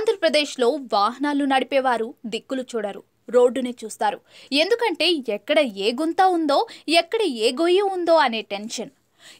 ఆంధ్రప్రదేశ్లో వాహనాలు నడిపేవారు దిక్కులు చూడరు రోడ్డునే చూస్తారు. ఎందుకంటే ఎక్కడ ఏ గుంత ఉందో ఎక్కడ ఏ గొయ్యి ఉందో అనే టెన్షన్.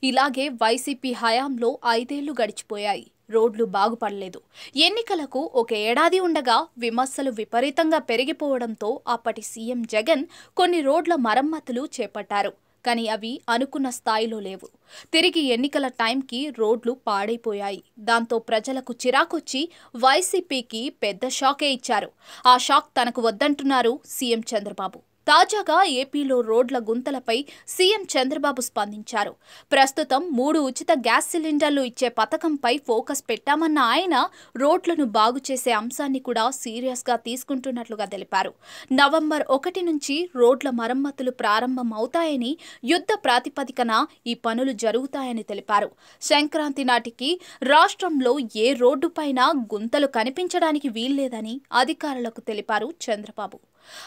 ఇలాగే వైసీపీ హయాంలో ఐదేళ్ళు గడిచిపోయాయి రోడ్లు బాగుపడలేదు. ఎన్నికలకు ఒక ఏడాది ఉండగా విమర్శలు విపరీతంగా పెరిగిపోవడంతో అప్పటి సీఎం జగన్ కొన్ని రోడ్ల మరమ్మతులు చేపట్టారు. కానీ అవి అనుకున్న స్థాయిలో లేవు. తిరిగి ఎన్నికల టైంకి రోడ్లు పాడైపోయాయి. దాంతో ప్రజలకు చిరాకొచ్చి వైసీపీకి పెద్ద షాకే ఇచ్చారు. ఆ షాక్ తనకు వద్దంటున్నారు సీఎం చంద్రబాబు. తాజాగా ఏపీలో రోడ్ల గుంతలపై సీఎం చంద్రబాబు స్పందించారు. ప్రస్తుతం మూడు ఉచిత గ్యాస్ సిలిండర్లు ఇచ్చే పథకంపై ఫోకస్ పెట్టామన్న ఆయన రోడ్లను బాగు చేసే అంశాన్ని కూడా సీరియస్గా తీసుకుంటున్నట్లుగా తెలిపారు. నవంబర్ ఒకటి నుంచి రోడ్ల మరమ్మతులు ప్రారంభం అవుతాయని యుద్ధ ప్రాతిపదికన ఈ పనులు జరుగుతాయని తెలిపారు. సంక్రాంతి నాటికి రాష్ట్రంలో ఏ రోడ్డుపైన గుంతలు కనిపించడానికి వీల్లేదని అధికారులకు తెలిపారు చంద్రబాబు.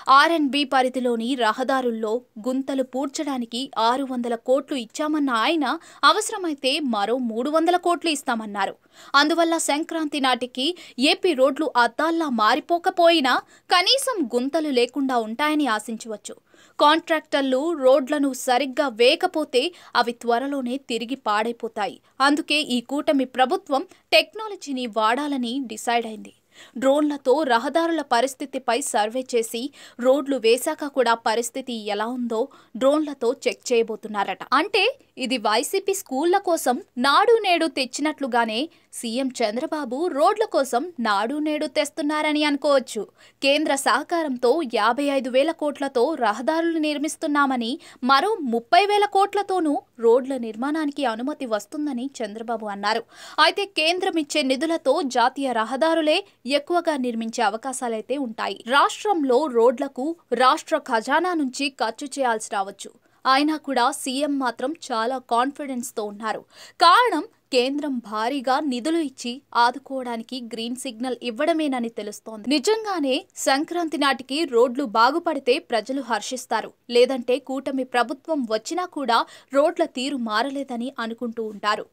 ఆర్ఎండ్బి పరిధిలోని రహదారుల్లో గుంతలు పూడ్చడానికి ఆరు వందల కోట్లు ఇచ్చామన్న ఆయన అవసరమైతే మరో మూడు వందల కోట్లు ఇస్తామన్నారు. అందువల్ల సంక్రాంతి నాటికి ఏపీ రోడ్లు అద్దాల్లా మారిపోకపోయినా కనీసం గుంతలు లేకుండా ఉంటాయని ఆశించవచ్చు. కాంట్రాక్టర్లు రోడ్లను సరిగ్గా వేయకపోతే అవి త్వరలోనే తిరిగి పాడైపోతాయి. అందుకే ఈ కూటమి ప్రభుత్వం టెక్నాలజీని వాడాలని డిసైడ్ అయింది. డ్రోన్లతో రహదారుల పరిస్థితిపై సర్వే చేసి రోడ్లు వేశాక కూడా పరిస్థితి ఎలా ఉందో డ్రోన్లతో చెక్ చేయబోతున్నారట. అంటే ఇది వైసీపీ స్కూళ్ళ కోసం నాడు నేడు తెచ్చినట్లుగానే సీఎం చంద్రబాబు రోడ్ల కోసం నాడు నేడు తెస్తున్నారని అనుకోవచ్చు. కేంద్ర సహకారంతో యాభై ఐదు వేల కోట్లతో రహదారులు నిర్మిస్తున్నామని మరో ముప్పై వేల కోట్లతోనూ రోడ్ల నిర్మాణానికి అనుమతి వస్తుందని చంద్రబాబు అన్నారు. అయితే కేంద్రం ఇచ్చే నిధులతో జాతీయ రహదారులే ఎక్కువగా నిర్మించే అవకాశాలైతే ఉంటాయి. రాష్ట్రంలో రోడ్లకు రాష్ట్ర ఖజానా నుంచి ఖర్చు చేయాల్సి రావచ్చు. అయినా కూడా సీఎం మాత్రం చాలా కాన్ఫిడెన్స్తో ఉన్నారు. కారణం కేంద్రం భారీగా నిధులు ఇచ్చి ఆదుకోవడానికి గ్రీన్ సిగ్నల్ ఇవ్వడమేనని తెలుస్తోంది. నిజంగానే సంక్రాంతి నాటికి రోడ్లు బాగుపడితే ప్రజలు హర్షిస్తారు. లేదంటే కూటమి ప్రభుత్వం వచ్చినా కూడా రోడ్ల తీరు మారలేదని అనుకుంటూ ఉంటారు.